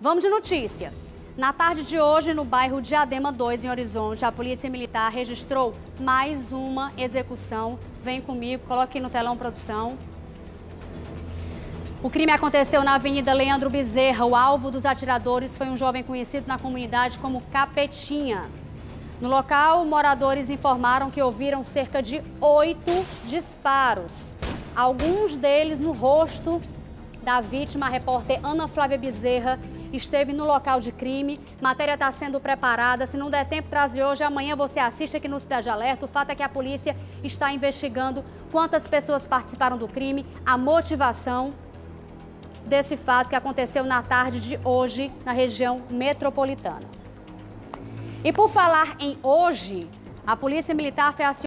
Vamos de notícia. Na tarde de hoje, no bairro Diadema 2, em Horizonte, a Polícia Militar registrou mais uma execução. Vem comigo, coloque no telão, produção. O crime aconteceu na Avenida Leandro Bezerra. O alvo dos atiradores foi um jovem conhecido na comunidade como Capetinha. No local, moradores informaram que ouviram cerca de oito disparos, alguns deles no rosto da vítima. A repórter Ana Flávia Bezerra esteve no local de crime. Matéria está sendo preparada. Se não der tempo, traz de hoje. Amanhã você assiste aqui no Cidade Alerta. O fato é que a polícia está investigando quantas pessoas participaram do crime, a motivação desse fato que aconteceu na tarde de hoje na região metropolitana. E por falar em hoje, a Polícia Militar foi acionada